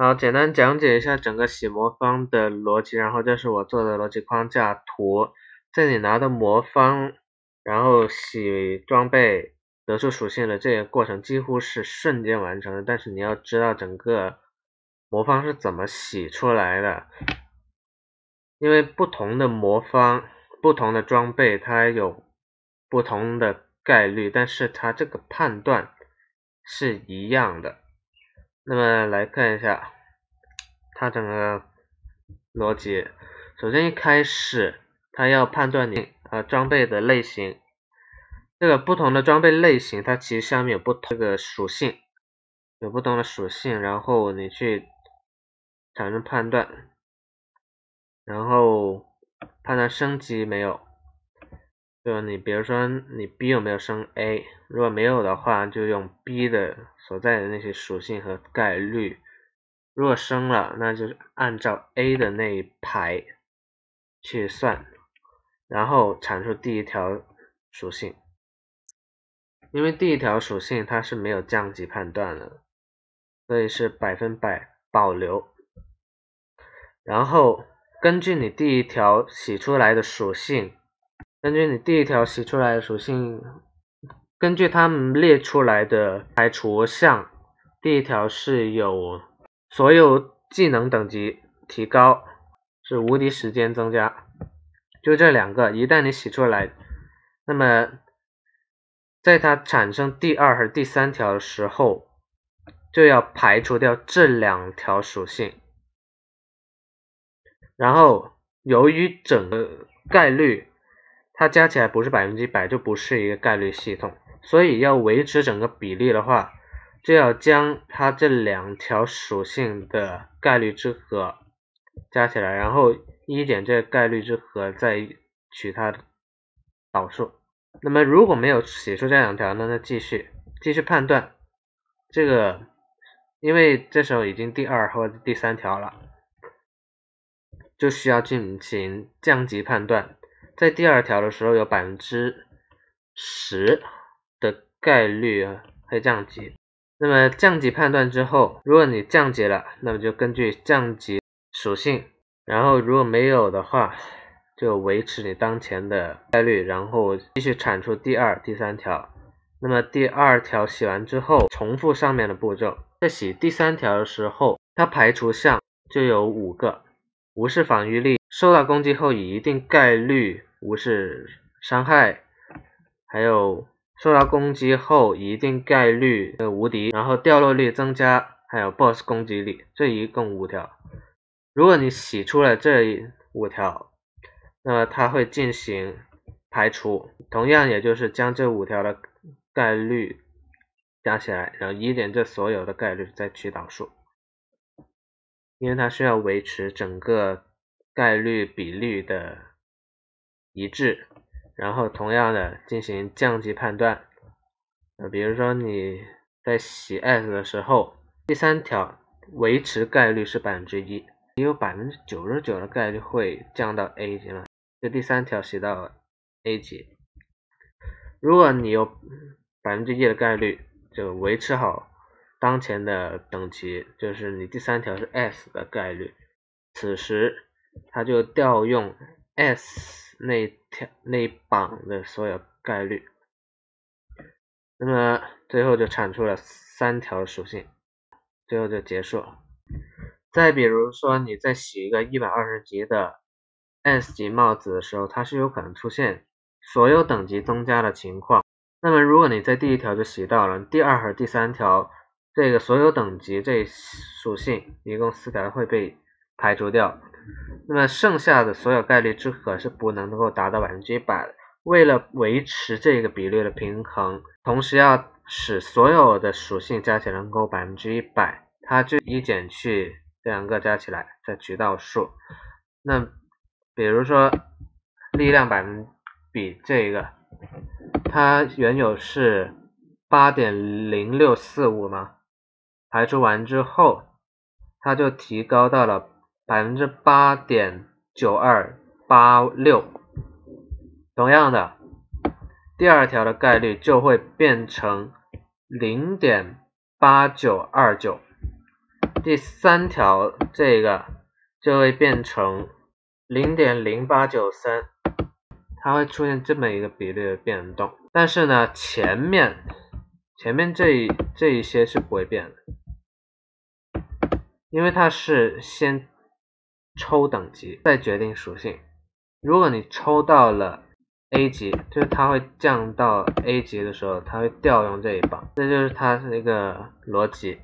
好，简单讲解一下整个洗魔方的逻辑，然后这是我做的逻辑框架图。在你拿到魔方，然后洗装备得出属性的这个过程几乎是瞬间完成的，但是你要知道整个魔方是怎么洗出来的，因为不同的魔方、不同的装备，它有不同的概率，但是它这个判断是一样的。那么来看一下它整个逻辑。首先一开始，它要判断你呃装备的类型。这个不同的装备类型，它其实下面有不同的属性，有不同的属性，然后你去产生判断，然后判断升级没有。就你比如说你 B 有没有升 A，如果没有的话，就用 B 的所在的那些属性和概率；如果升了，那就按照 A 的那一排去算，然后产出第一条属性。因为第一条属性它是没有降级判断的，所以是百分百保留。然后根据你第一条洗出来的属性。根据你第一条洗出来的属性，根据他们列出来的排除项，第一条是有所有技能等级提高，是无敌时间增加，就这两个，一旦你洗出来，那么在它产生第二和第三条的时候，就要排除掉这两条属性，然后由于整个概率。它加起来不是百分之百，就不是一个概率系统。所以要维持整个比例的话，就要将它这两条属性的概率之和加起来，然后一减这个概率之和再取它的导数。那么如果没有写出这两条呢？那继续继续判断这个，因为这时候已经第二或者第三条了，就需要进行降级判断。在第二条的时候，有百分之十的概率会降级。那么降级判断之后，如果你降级了，那么就根据降级属性，然后如果没有的话，就维持你当前的概率，然后继续产出第二、第三条。那么第二条洗完之后，重复上面的步骤。在洗第三条的时候，它排除项就有五个：无视防御力，受到攻击后以一定概率。无视伤害，还有受到攻击后一定概率的无敌，然后掉落率增加，还有 BOSS 攻击力，这一共五条。如果你洗出了这五条，那么它会进行排除，同样也就是将这五条的概率加起来，然后一点这所有的概率再取导数，因为它需要维持整个概率比率的。一致，然后同样的进行降级判断。呃，比如说你在洗 S 的时候，第三条维持概率是百分之一，你有百分之九十九的概率会降到 A 级了。这第三条洗到 A 级，如果你有百分之一的概率，就维持好当前的等级，就是你第三条是 S 的概率，此时它就调用 S。那条那榜的所有概率，那么最后就产出了三条属性，最后就结束了。再比如说，你在洗一个一百二十级的 S 级帽子的时候，它是有可能出现所有等级增加的情况。那么如果你在第一条就洗到了，第二和第三条这个所有等级这属性一共四条会被排除掉。那么剩下的所有概率之和是不能够达到百分之一百的。为了维持这个比率的平衡，同时要使所有的属性加起来能够百分之一百，它就一减去这两个加起来再取导数。那比如说力量百分比这个，它原有是八点零六四五嘛，排除完之后，它就提高到了。百分之八点九二八六，同样的，第二条的概率就会变成零点八九二九，第三条这个就会变成零点零八九三，它会出现这么一个比例的变动。但是呢，前面前面这一这一些是不会变的，因为它是先抽等级再决定属性。如果你抽到了 A 级，就是它会降到 A 级的时候，它会调用这一把，这就是它是一个逻辑。